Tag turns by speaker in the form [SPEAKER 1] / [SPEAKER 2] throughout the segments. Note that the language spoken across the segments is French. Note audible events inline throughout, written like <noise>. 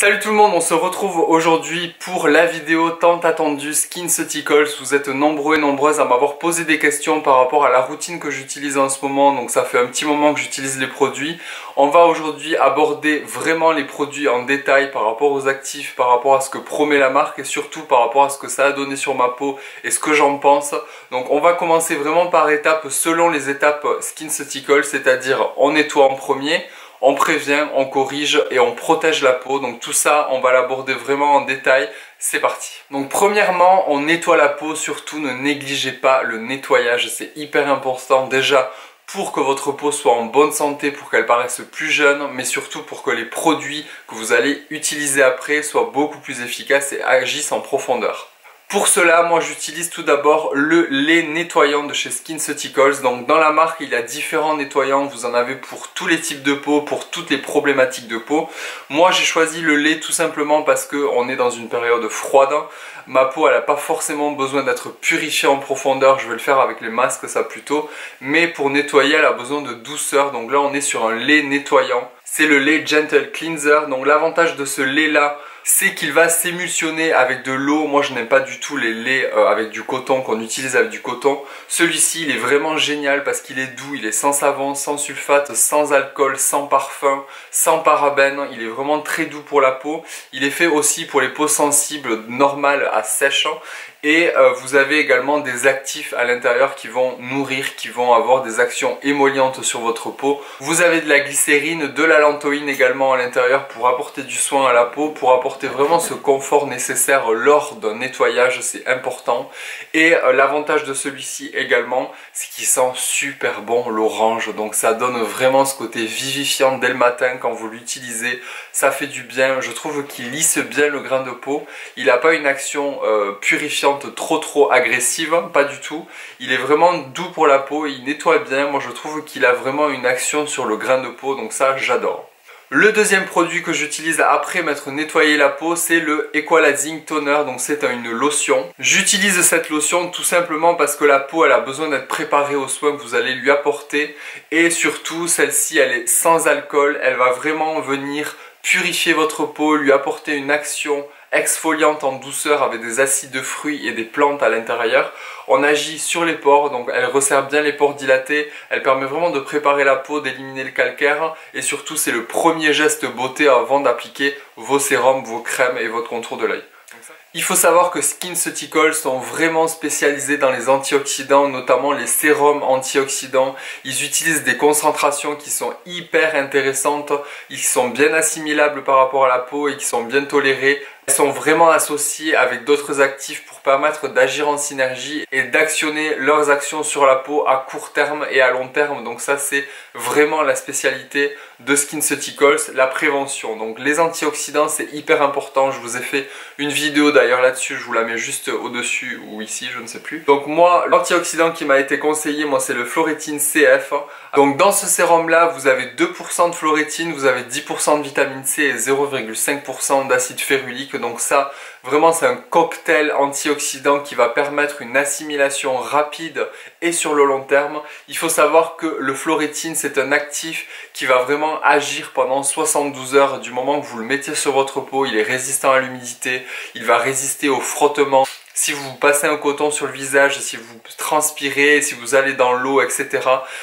[SPEAKER 1] Salut tout le monde, on se retrouve aujourd'hui pour la vidéo tant attendue SkinCeuticals. Vous êtes nombreux et nombreuses à m'avoir posé des questions par rapport à la routine que j'utilise en ce moment, donc ça fait un petit moment que j'utilise les produits. On va aujourd'hui aborder vraiment les produits en détail par rapport aux actifs, par rapport à ce que promet la marque et surtout par rapport à ce que ça a donné sur ma peau et ce que j'en pense. Donc on va commencer vraiment par étapes selon les étapes SkinCeuticals, c'est-à-dire on nettoie en premier, on prévient, on corrige et on protège la peau. Donc tout ça, on va l'aborder vraiment en détail. C'est parti. Donc premièrement, on nettoie la peau. Surtout, ne négligez pas le nettoyage. C'est hyper important déjà pour que votre peau soit en bonne santé, pour qu'elle paraisse plus jeune, mais surtout pour que les produits que vous allez utiliser après soient beaucoup plus efficaces et agissent en profondeur. Pour cela, moi j'utilise tout d'abord le lait nettoyant de chez SkinCeuticals. Donc dans la marque, il y a différents nettoyants. Vous en avez pour tous les types de peau, pour toutes les problématiques de peau. Moi j'ai choisi le lait tout simplement parce qu'on est dans une période froide. Ma peau, elle n'a pas forcément besoin d'être purifiée en profondeur. Je vais le faire avec les masques, ça plutôt. Mais pour nettoyer, elle a besoin de douceur. Donc là, on est sur un lait nettoyant. C'est le lait Gentle Cleanser. Donc l'avantage de ce lait là, c'est qu'il va s'émulsionner avec de l'eau. Moi, je n'aime pas du tout les laits euh, avec du coton, qu'on utilise avec du coton. Celui-ci, il est vraiment génial parce qu'il est doux, il est sans savon, sans sulfate, sans alcool, sans parfum, sans parabènes. Il est vraiment très doux pour la peau. Il est fait aussi pour les peaux sensibles normales à sèche. Et euh, vous avez également des actifs à l'intérieur qui vont nourrir, qui vont avoir des actions émollientes sur votre peau. Vous avez de la glycérine, de la lantoïne également à l'intérieur pour apporter du soin à la peau, pour apporter vraiment ce confort nécessaire lors d'un nettoyage, c'est important. Et euh, l'avantage de celui-ci également, c'est qu'il sent super bon l'orange. Donc ça donne vraiment ce côté vivifiant dès le matin quand vous l'utilisez. Ça fait du bien. Je trouve qu'il lisse bien le grain de peau. Il n'a pas une action euh, purifiante trop trop agressive, pas du tout. Il est vraiment doux pour la peau, il nettoie bien. Moi je trouve qu'il a vraiment une action sur le grain de peau, donc ça j'adore. Le deuxième produit que j'utilise après m'être nettoyé la peau, c'est le Equalizing Toner, donc c'est une lotion. J'utilise cette lotion tout simplement parce que la peau elle a besoin d'être préparée aux soins que vous allez lui apporter et surtout celle-ci elle est sans alcool, elle va vraiment venir purifier votre peau, lui apporter une action exfoliante en douceur avec des acides de fruits et des plantes à l'intérieur. On agit sur les pores, donc elle resserre bien les pores dilatés, elle permet vraiment de préparer la peau, d'éliminer le calcaire et surtout c'est le premier geste beauté avant d'appliquer vos sérums, vos crèmes et votre contour de l'œil. Il faut savoir que SkinCeuticals sont vraiment spécialisés dans les antioxydants, notamment les sérums antioxydants. Ils utilisent des concentrations qui sont hyper intéressantes, ils sont bien assimilables par rapport à la peau et qui sont bien tolérés. Elles sont vraiment associées avec d'autres actifs pour permettre d'agir en synergie et d'actionner leurs actions sur la peau à court terme et à long terme. Donc ça c'est vraiment la spécialité de SkinCeuticals, la prévention. Donc les antioxydants c'est hyper important. Je vous ai fait une vidéo d'ailleurs là-dessus, je vous la mets juste au-dessus ou ici, je ne sais plus. Donc moi, l'antioxydant qui m'a été conseillé, moi c'est le Florétine CF. Donc dans ce sérum là, vous avez 2% de florétine, vous avez 10% de vitamine C et 0,5% d'acide férulique donc ça, vraiment c'est un cocktail antioxydant qui va permettre une assimilation rapide et sur le long terme. Il faut savoir que le florétine c'est un actif qui va vraiment agir pendant 72 heures du moment que vous le mettez sur votre peau, il est résistant à l'humidité, il va résister au frottement, si vous passez un coton sur le visage, si vous transpirez, si vous allez dans l'eau, etc.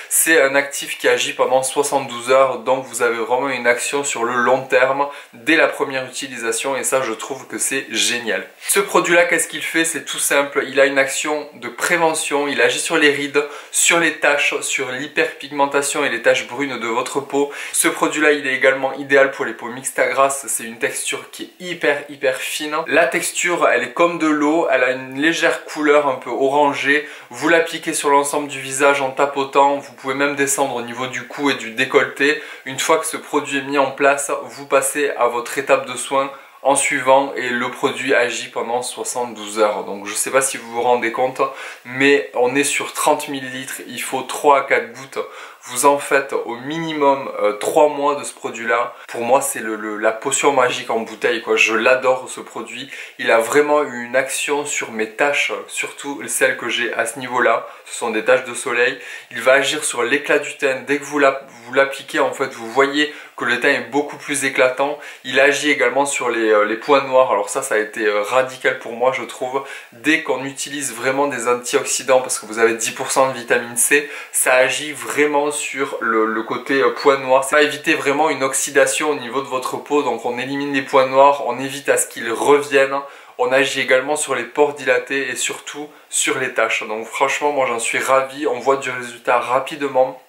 [SPEAKER 1] C'est un actif qui agit pendant 72 heures, donc vous avez vraiment une action sur le long terme dès la première utilisation et ça je trouve que c'est génial. Ce produit là, qu'est-ce qu'il fait? C'est tout simple, il a une action de prévention, il agit sur les rides, sur les taches, sur l'hyperpigmentation et les taches brunes de votre peau. Ce produit là, il est également idéal pour les peaux mixtes à grasse, c'est une texture qui est hyper hyper fine. La texture, elle est comme de l'eau, une légère couleur un peu orangée. Vous l'appliquez sur l'ensemble du visage en tapotant. Vous pouvez même descendre au niveau du cou et du décolleté. Une fois que ce produit est mis en place, vous passez à votre étape de soin en suivant et le produit agit pendant 72 heures. Donc je ne sais pas si vous vous rendez compte, mais on est sur 30 ml, il faut 3 à 4 gouttes. Vous en faites au minimum 3 mois de ce produit là. Pour moi c'est la potion magique en bouteille je l'adore ce produit. Il a vraiment eu une action sur mes taches, surtout celles que j'ai à ce niveau là, ce sont des taches de soleil. Il va agir sur l'éclat du teint, dès que vous l'appliquez en fait vous voyez que le teint est beaucoup plus éclatant. Il agit également sur les, euh, points noirs, alors ça ça a été euh, radical pour moi je trouve. Dès qu'on utilise vraiment des antioxydants parce que vous avez 10% de vitamine C, ça agit vraiment sur le, côté euh, point noir. Ça va éviter vraiment une oxydation au niveau de votre peau, donc on élimine les points noirs, on évite à ce qu'ils reviennent. On agit également sur les pores dilatés et surtout sur les taches. Donc franchement, moi j'en suis ravi. On voit du résultat rapidement.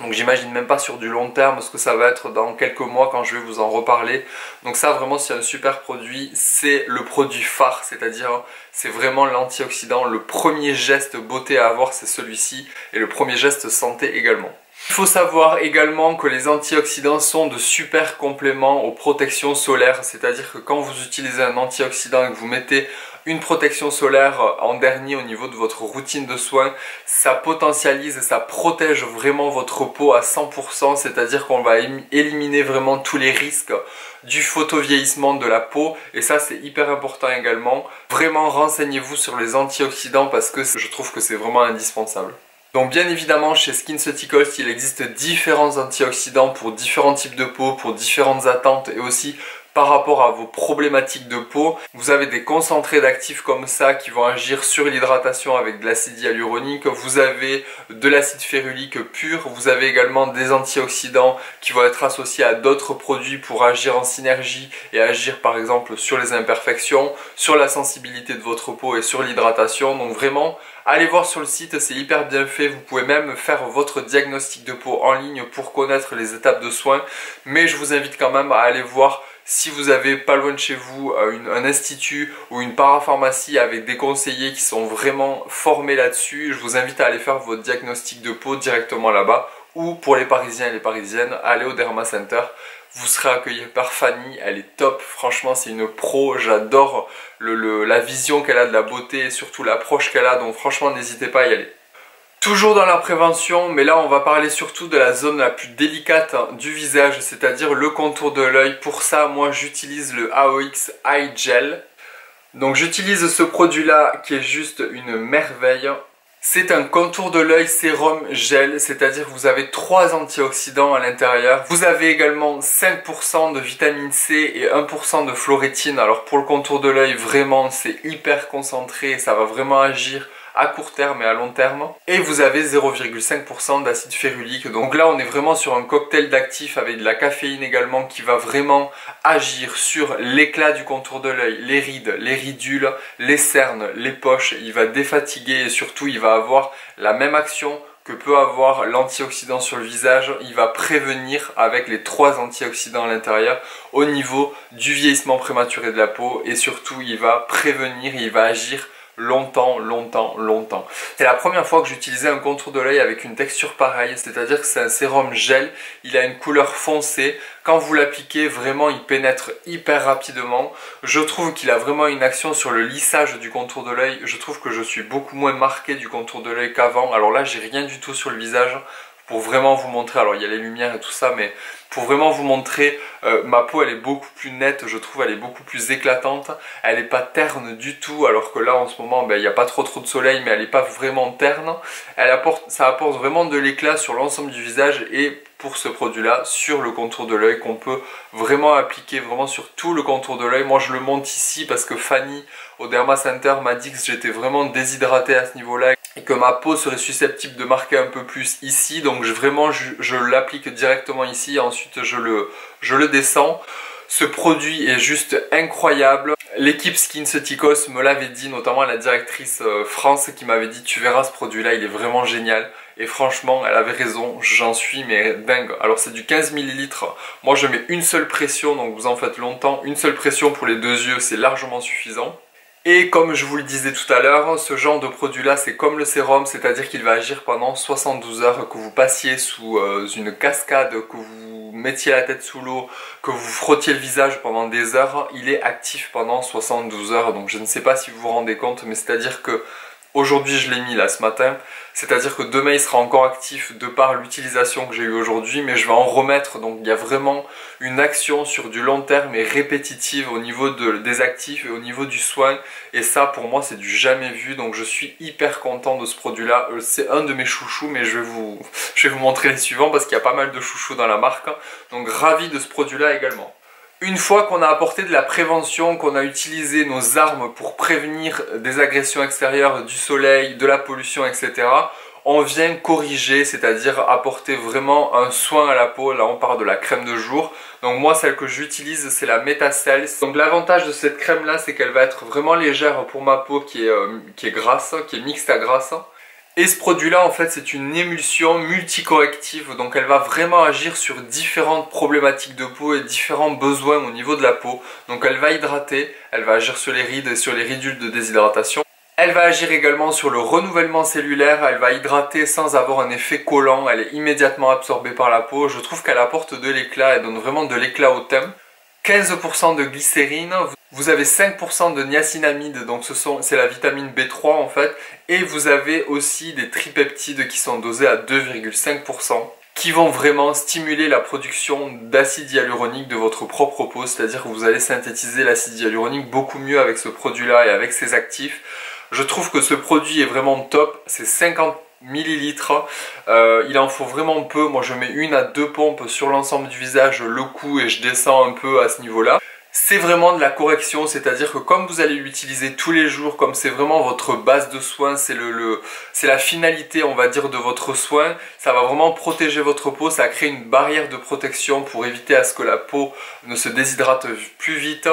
[SPEAKER 1] Donc j'imagine même pas sur du long terme ce que ça va être dans quelques mois quand je vais vous en reparler. Donc ça vraiment c'est un super produit, c'est le produit phare, c'est-à-dire c'est vraiment l'antioxydant, le premier geste beauté à avoir c'est celui-ci et le premier geste santé également. Il faut savoir également que les antioxydants sont de super compléments aux protections solaires, c'est-à-dire que quand vous utilisez un antioxydant et que vous mettez une protection solaire en dernier au niveau de votre routine de soins, ça potentialise et ça protège vraiment votre peau à 100%, c'est-à-dire qu'on va éliminer vraiment tous les risques du photovieillissement de la peau et ça c'est hyper important également. Vraiment renseignez-vous sur les antioxydants parce que je trouve que c'est vraiment indispensable. Donc bien évidemment chez SkinCeuticals il existe différents antioxydants pour différents types de peau, pour différentes attentes et aussi par rapport à vos problématiques de peau. Vous avez des concentrés d'actifs comme ça qui vont agir sur l'hydratation avec de l'acide hyaluronique. Vous avez de l'acide férulique pur. Vous avez également des antioxydants qui vont être associés à d'autres produits pour agir en synergie et agir par exemple sur les imperfections, sur la sensibilité de votre peau et sur l'hydratation. Donc vraiment, Allez voir sur le site, c'est hyper bien fait. Vous pouvez même faire votre diagnostic de peau en ligne pour connaître les étapes de soins. Mais je vous invite quand même à aller voir si vous avez pas loin de chez vous euh, un institut ou une parapharmacie avec des conseillers qui sont vraiment formés là-dessus, je vous invite à aller faire votre diagnostic de peau directement là-bas ou pour les parisiens et les parisiennes, allez au Derma Center vous serez accueilli par Fanny, elle est top, franchement c'est une pro, j'adore la vision qu'elle a de la beauté et surtout l'approche qu'elle a, donc franchement n'hésitez pas à y aller. Toujours dans la prévention, mais là on va parler surtout de la zone la plus délicate du visage, c'est-à-dire le contour de l'œil. Pour ça, moi j'utilise le AOX Eye Gel. Donc j'utilise ce produit là qui est juste une merveille. C'est un contour de l'œil sérum gel, c'est-à-dire vous avez 3 antioxydants à l'intérieur. Vous avez également 5% de vitamine C et 1% de fluorétine. Alors pour le contour de l'œil, vraiment c'est hyper concentré, ça va vraiment agir à court terme et à long terme. Et vous avez 0,5% d'acide férulique. Donc là, on est vraiment sur un cocktail d'actifs avec de la caféine également qui va vraiment agir sur l'éclat du contour de l'œil, les rides, les ridules, les cernes, les poches. Il va défatiguer et surtout, il va avoir la même action que peut avoir l'antioxydant sur le visage, il va prévenir avec les trois antioxydants à l'intérieur au niveau du vieillissement prématuré de la peau et surtout il va prévenir, il va agir longtemps, longtemps, longtemps. C'est la première fois que j'utilisais un contour de l'œil avec une texture pareille, c'est-à-dire que c'est un sérum gel, il a une couleur foncée, quand vous l'appliquez, vraiment il pénètre hyper rapidement. Je trouve qu'il a vraiment une action sur le lissage du contour de l'œil, je trouve que je suis beaucoup moins marqué du contour de l'œil qu'avant, alors là j'ai rien du tout sur le visage, pour vraiment vous montrer, alors il y a les lumières et tout ça, mais pour vraiment vous montrer, euh, ma peau elle est beaucoup plus nette, je trouve elle est beaucoup plus éclatante, elle n'est pas terne du tout, alors que là en ce moment ben, il n'y a pas trop trop de soleil, mais elle n'est pas vraiment terne, ça apporte vraiment de l'éclat sur l'ensemble du visage et pour ce produit là sur le contour de l'œil qu'on peut vraiment appliquer vraiment sur tout le contour de l'œil. Moi je le monte ici parce que Fanny au Derma Center m'a dit que j'étais vraiment déshydraté à ce niveau là et que ma peau serait susceptible de marquer un peu plus ici donc je, vraiment je, l'applique directement ici ensuite je le, je le descends ce produit est juste incroyable. L'équipe SkinCeuticals me l'avait dit, notamment la directrice euh, France qui m'avait dit tu verras ce produit là il est vraiment génial. Et franchement elle avait raison, j'en suis mais dingue. Alors c'est du 15 ml, moi je mets une seule pression donc vous en faites longtemps. Une seule pression pour les deux yeux c'est largement suffisant. Et comme je vous le disais tout à l'heure, ce genre de produit là c'est comme le sérum, c'est-à-dire qu'il va agir pendant 72 heures, que vous passiez sous euh, une cascade, que vous mettiez la tête sous l'eau, que vous frottiez le visage pendant des heures, il est actif pendant 72 heures. Donc je ne sais pas si vous vous rendez compte, mais c'est-à-dire que Aujourd'hui je l'ai mis là ce matin, c'est-à-dire que demain il sera encore actif de par l'utilisation que j'ai eu aujourd'hui, mais je vais en remettre, donc il y a vraiment une action sur du long terme et répétitive au niveau des actifs et au niveau du soin, et ça pour moi c'est du jamais vu, donc je suis hyper content de ce produit-là, euh, c'est un de mes chouchous, mais je vais vous, <laughs> je vais vous montrer les suivants parce qu'il y a pas mal de chouchous dans la marque, donc ravi de ce produit-là également. Une fois qu'on a apporté de la prévention, qu'on a utilisé nos armes pour prévenir des agressions extérieures, du soleil, de la pollution, etc., on vient corriger, c'est-à-dire apporter vraiment un soin à la peau. Là, on parle de la crème de jour. Donc moi, celle que j'utilise, c'est la Metacels. Donc l'avantage de cette crème-là, c'est qu'elle va être vraiment légère pour ma peau qui est, euh, qui est grasse, qui est mixte à grasse. Et ce produit-là, en fait, c'est une émulsion multicorrective, donc elle va vraiment agir sur différentes problématiques de peau et différents besoins au niveau de la peau. Donc elle va hydrater, elle va agir sur les rides et sur les ridules de déshydratation. Elle va agir également sur le renouvellement cellulaire, elle va hydrater sans avoir un effet collant, elle est immédiatement absorbée par la peau. Je trouve qu'elle apporte de l'éclat, elle donne vraiment de l'éclat au thème. 15% de glycérine, vous avez 5% de niacinamide, donc c'est la vitamine B3 en fait, et vous avez aussi des tripeptides qui sont dosés à 2,5% qui vont vraiment stimuler la production d'acide hyaluronique de votre propre peau, c'est-à-dire que vous allez synthétiser l'acide hyaluronique beaucoup mieux avec ce produit-là et avec ses actifs. Je trouve que ce produit est vraiment top, c'est 50 millilitres. Euh, il en faut vraiment peu. Moi, je mets une à deux pompes sur l'ensemble du visage, le cou, et je descends un peu à ce niveau-là c'est vraiment de la correction, c'est-à-dire que comme vous allez l'utiliser tous les jours, comme c'est vraiment votre base de soin, c'est le, c'est la finalité on va dire de votre soin, ça va vraiment protéger votre peau, ça crée une barrière de protection pour éviter à ce que la peau ne se déshydrate plus vite.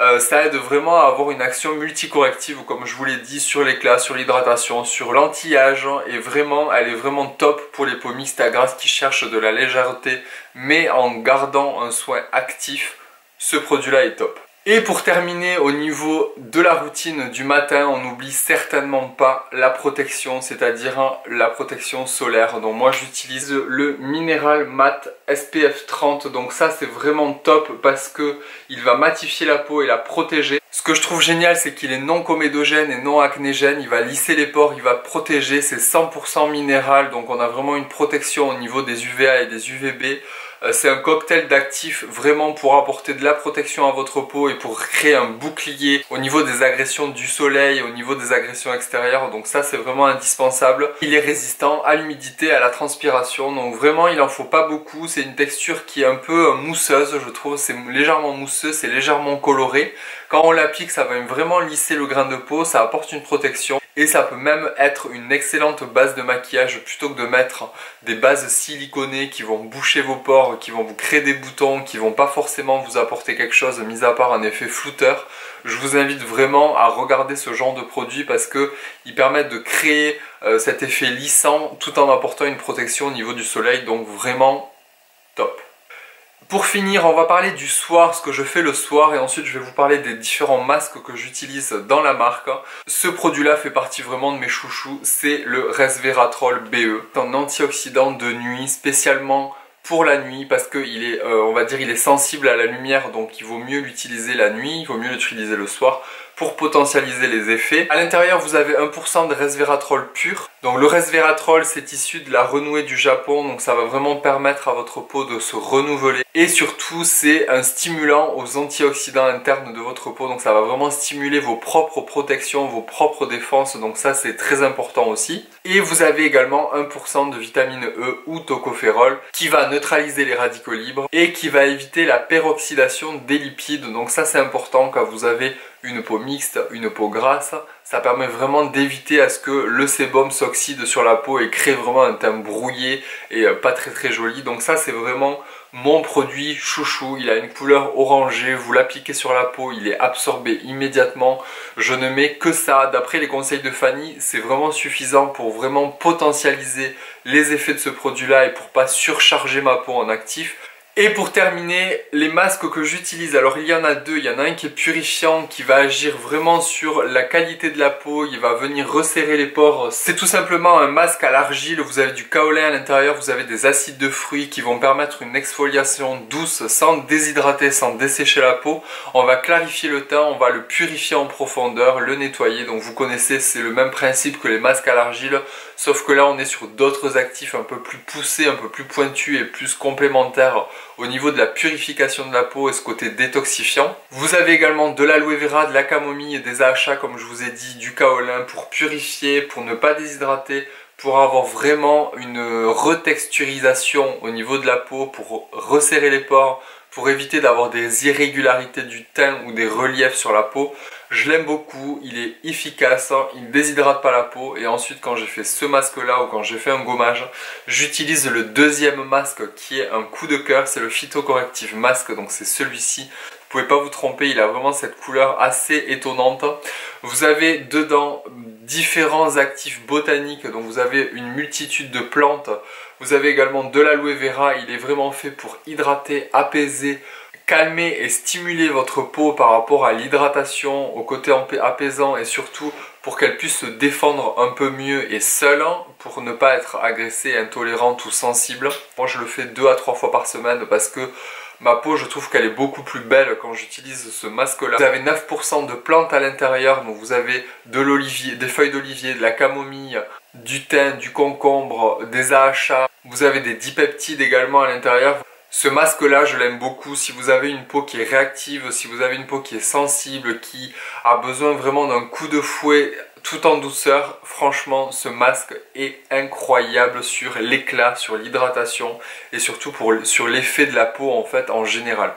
[SPEAKER 1] Euh, ça aide vraiment à avoir une action multicorrective comme je vous l'ai dit sur l'éclat, sur l'hydratation, sur l'anti-âge et vraiment elle est vraiment top pour les peaux mixtes à grasse qui cherchent de la légèreté mais en gardant un soin actif ce produit-là est top. Et pour terminer, au niveau de la routine du matin, on n'oublie certainement pas la protection, c'est-à-dire la protection solaire. Donc moi j'utilise le Mineral Matte SPF 30, donc ça c'est vraiment top parce que il va matifier la peau et la protéger. Ce que je trouve génial, c'est qu'il est non comédogène et non acnégène, il va lisser les pores, il va protéger, c'est 100% minéral, donc on a vraiment une protection au niveau des UVA et des UVB. Euh, c'est un cocktail d'actifs vraiment pour apporter de la protection à votre peau et pour créer un bouclier au niveau des agressions du soleil, au niveau des agressions extérieures. Donc ça c'est vraiment indispensable. Il est résistant à l'humidité, à la transpiration. Donc vraiment il en faut pas beaucoup. C'est une texture qui est un peu mousseuse je trouve. C'est légèrement mousseux, c'est légèrement coloré. Quand on l'applique ça va vraiment lisser le grain de peau, ça apporte une protection et ça peut même être une excellente base de maquillage plutôt que de mettre des bases siliconées qui vont boucher vos pores, qui vont vous créer des boutons, qui vont pas forcément vous apporter quelque chose mis à part un effet flouteur. Je vous invite vraiment à regarder ce genre de produits parce que ils permettent de créer euh, cet effet lissant tout en apportant une protection au niveau du soleil donc vraiment top. Pour finir, on va parler du soir, ce que je fais le soir et ensuite je vais vous parler des différents masques que j'utilise dans la marque. Ce produit-là fait partie vraiment de mes chouchous, c'est le Resveratrol BE, un antioxydant de nuit spécialement pour la nuit parce qu'il est, euh, on va dire, il est sensible à la lumière donc il vaut mieux l'utiliser la nuit, il vaut mieux l'utiliser le soir pour potentialiser les effets. À l'intérieur, vous avez 1% de resveratrol pur. Donc le resveratrol, c'est issu de la renouée du Japon, donc ça va vraiment permettre à votre peau de se renouveler. Et surtout, c'est un stimulant aux antioxydants internes de votre peau, donc ça va vraiment stimuler vos propres protections, vos propres défenses, donc ça c'est très important aussi. Et vous avez également 1% de vitamine E ou tocopherol qui va neutraliser les radicaux libres et qui va éviter la peroxydation des lipides, donc ça c'est important quand vous avez une peau mixte, une peau grasse, ça permet vraiment d'éviter à ce que le sébum s'oxyde sur la peau et crée vraiment un teint brouillé et euh, pas très très joli. Donc ça c'est vraiment mon produit chouchou, il a une couleur orangée, vous l'appliquez sur la peau, il est absorbé immédiatement. Je ne mets que ça, d'après les conseils de Fanny, c'est vraiment suffisant pour vraiment potentialiser les effets de ce produit là et pour pas surcharger ma peau en actif. Et pour terminer, les masques que j'utilise, alors il y en a deux, il y en a un qui est purifiant, qui va agir vraiment sur la qualité de la peau, il va venir resserrer les pores. C'est tout simplement un masque à l'argile, vous avez du kaolin à l'intérieur, vous avez des acides de fruits qui vont permettre une exfoliation douce sans déshydrater, sans dessécher la peau. On va clarifier le teint, on va le purifier en profondeur, le nettoyer. Donc vous connaissez, c'est le même principe que les masques à l'argile, sauf que là on est sur d'autres actifs un peu plus poussés, un peu plus pointus et plus complémentaires au niveau de la purification de la peau et ce côté détoxifiant. Vous avez également de l'aloe vera, de la camomille, des achats comme je vous ai dit, du kaolin pour purifier, pour ne pas déshydrater, pour avoir vraiment une retexturisation au niveau de la peau, pour resserrer les pores, pour éviter d'avoir des irrégularités du teint ou des reliefs sur la peau. Je l'aime beaucoup, il est efficace, hein. il ne déshydrate pas la peau et ensuite quand j'ai fait ce masque là ou quand j'ai fait un gommage, j'utilise le deuxième masque qui est un coup de cœur, c'est le Phytocorrective Masque, donc c'est celui-ci. Vous pouvez pas vous tromper, il a vraiment cette couleur assez étonnante. Vous avez dedans différents actifs botaniques, donc vous avez une multitude de plantes. Vous avez également de l'aloe vera, il est vraiment fait pour hydrater, apaiser, calmer et stimuler votre peau par rapport à l'hydratation, au côté apaisant et surtout pour qu'elle puisse se défendre un peu mieux et seule pour ne pas être agressée, intolérante ou sensible. Moi je le fais deux à trois fois par semaine parce que ma peau je trouve qu'elle est beaucoup plus belle quand j'utilise ce masque là. Vous avez 9% de plantes à l'intérieur donc vous avez de l'olivier, des feuilles d'olivier, de la camomille, du thym, du concombre, des AHA. Vous avez des dipeptides également à l'intérieur. Ce masque là je l'aime beaucoup si vous avez une peau qui est réactive, si vous avez une peau qui est sensible, qui a besoin vraiment d'un coup de fouet tout en douceur, franchement ce masque est incroyable sur l'éclat, sur l'hydratation et surtout sur l'effet de la peau en fait en général.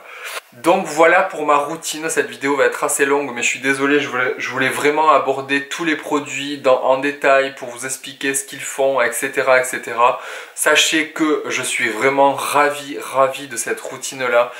[SPEAKER 1] Donc voilà pour ma routine, cette vidéo va être assez longue mais je suis désolé, je voulais, vraiment aborder tous les produits en détail pour vous expliquer ce qu'ils font, etc. etc. Sachez que je suis vraiment ravi, ravi de cette routine là.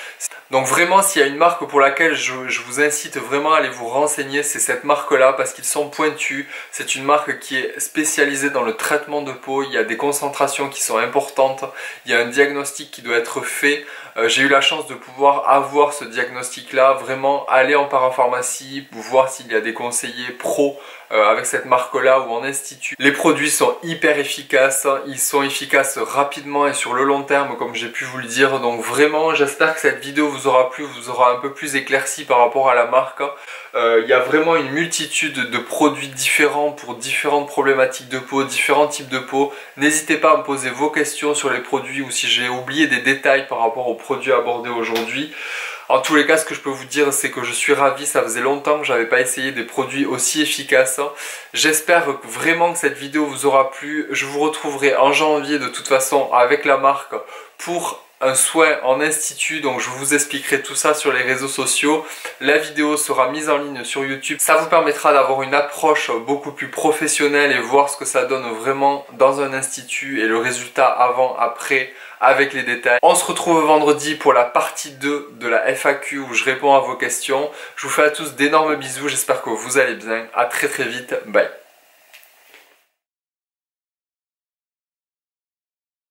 [SPEAKER 1] Donc vraiment s'il y a une marque pour laquelle je, vous incite vraiment à aller vous renseigner, c'est cette marque là parce qu'ils sont pointus. C'est une marque qui est spécialisée dans le traitement de peau, il y a des concentrations qui sont importantes, il y a un diagnostic qui doit être fait. Euh, j'ai eu la chance de pouvoir avoir ce diagnostic là, vraiment aller en parapharmacie, voir s'il y a des conseillers pro euh, avec cette marque là ou en institut. Les produits sont hyper efficaces, hein. ils sont efficaces rapidement et sur le long terme comme j'ai pu vous le dire. Donc vraiment j'espère que cette vidéo vous aura plu, vous aura un peu plus éclairci par rapport à la marque. Hein. Euh, il y a vraiment une multitude de produits différents pour différentes problématiques de peau, différents types de peau. N'hésitez pas à me poser vos questions sur les produits ou si j'ai oublié des détails par rapport aux produits abordés aujourd'hui. En tous les cas, ce que je peux vous dire, c'est que je suis ravi. Ça faisait longtemps que j'avais pas essayé des produits aussi efficaces. J'espère vraiment que cette vidéo vous aura plu. Je vous retrouverai en janvier de toute façon avec la marque pour un soin en institut, donc je vous expliquerai tout ça sur les réseaux sociaux. La vidéo sera mise en ligne sur YouTube. Ça vous permettra d'avoir une approche beaucoup plus professionnelle et voir ce que ça donne vraiment dans un institut et le résultat avant, après, avec les détails. On se retrouve vendredi pour la partie 2 de la FAQ où je réponds à vos questions. Je vous fais à tous d'énormes bisous, j'espère que vous allez bien. A très très vite, bye